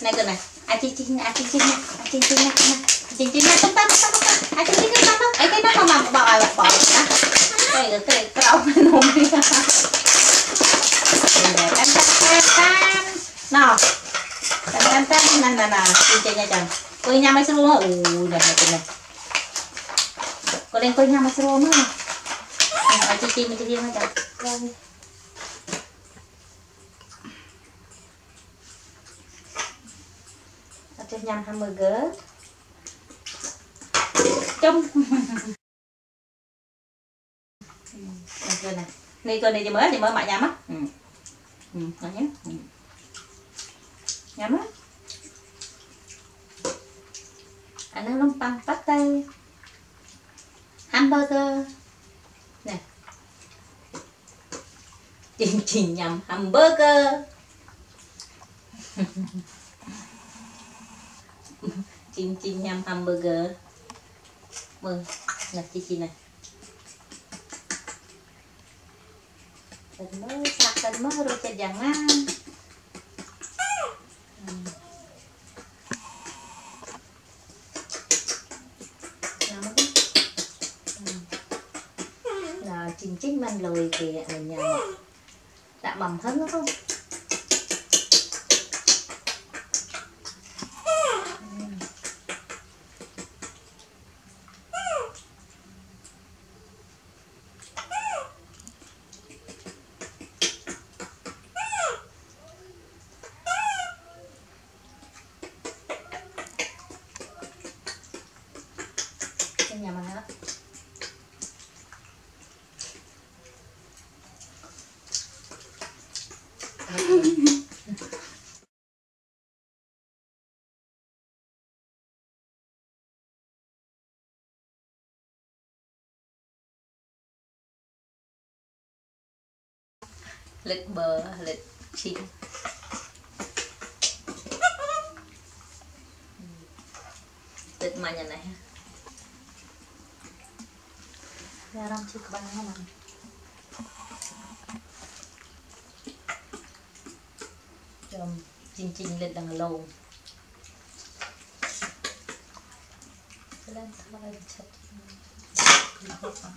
này cơ này à chị chị à chị chị nha à chị chị nha chị chị nha tung tăng tung tăng à chị chị tung tăng ấy cái nó mà mà bỏ bỏ bỏ nè cái cái cái cái ông nôm đi tan tan tan nào tan tan tan nè nè nè chị chị nha chồng cô nha mấy số ui này này này cô lên cô nha mấy số mà à chị chị mình chị chị mà chồng cho nhằm hamburger rồi này này coi này thì mới thì mới mại nhắm á. Ừ. ừ nhé ừ. nhắm á. Anh ăn nông băng bắt tay. Hamburger. Nè. Chỉnh chỉnh nhầm hamburger chim chim nhâm hamburger. Mừng. Nhặt chi chi này. Tình mơ sạc tình mơ rồi cho jangan là chín chín mình lùi kìa, ở nhà. Đã mầm hấn không nhà mình hết lịch bờ lịch chim lịch mà nhà này ha Yaram sih kebanyakan. Chom cincin lên đằng lầu. Lên thôi chặt.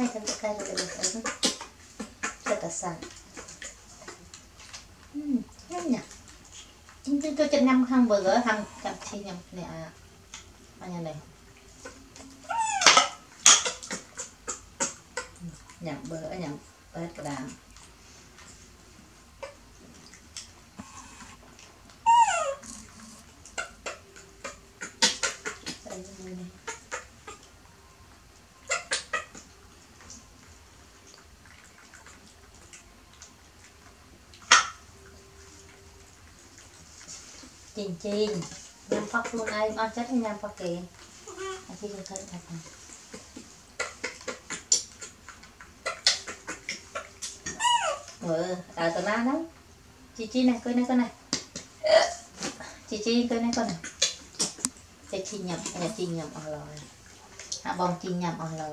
đằng lầu. Cái này này sạch. Ừm, ngon. Chúng tôi cho năm hamburger ham chậm chi nhầm nè à anh này nhầm bơ nhầm bơ cái đàn chín chín nhằm phật luôn ai bao chết nhằm phật kì anh chị được thấy thật này ừ à tao nó đấy. Chị chi này, coi này con này. Chị chi, coi này con này. Chị chi nhập nhà chi nhập ở lò à bông chi nhập ở lò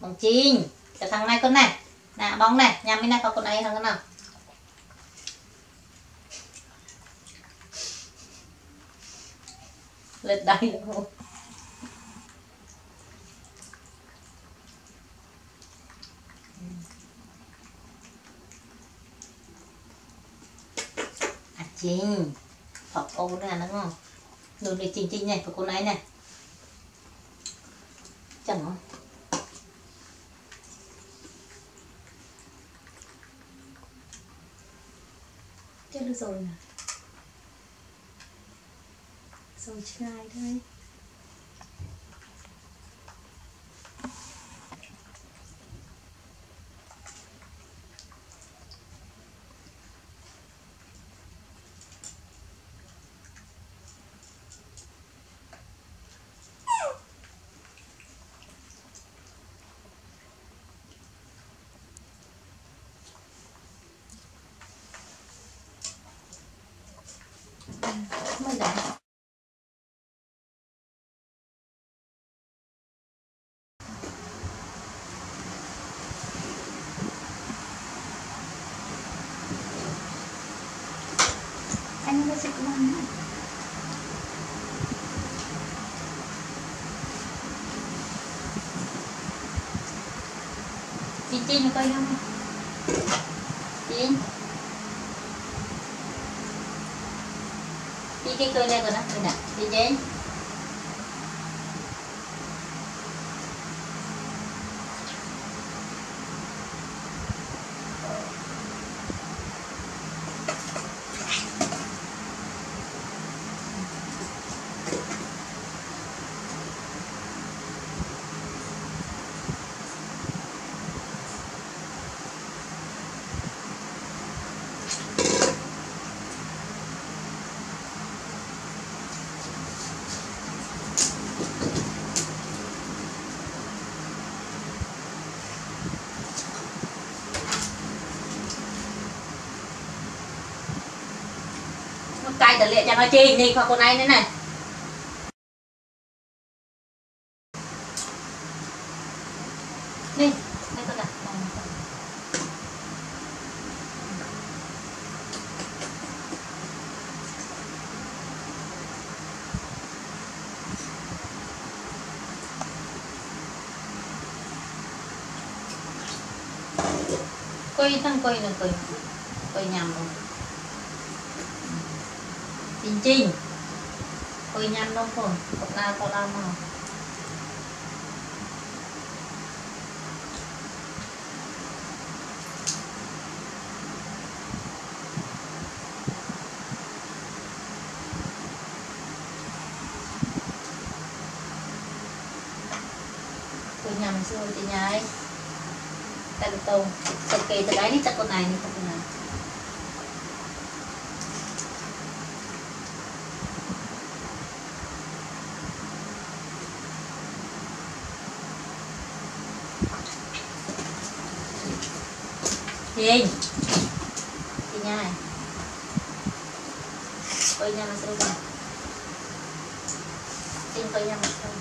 bông chi cái thằng này con này. Nè, bông này nhà bên này có con này thằng nào? Lên đây luôn à chinh. Phật ô ra đúng không? Đường này chinh chinh này, phật cô này. Nè chẳng không chết được rồi nè. đầu slide thôi. Mình đã anh nó sẽ cũng ăn nữa. chị chi nó coi không chị chị cái cái tờ lệ cho nó chi, đi qua con này nữa này đi, đây con đặt quay thằng quay là quay quay nhầm rồi Chinh chinh Quay nhầm đâu rồi Cọc nào có làm mà. Quay nhầm xưa chị nhái. Tại được tàu Thật kỳ từ cái đi chắc con này đi chắc con này Nhìn Chị nhai Quay mà xưa con Chinh quay mà xưa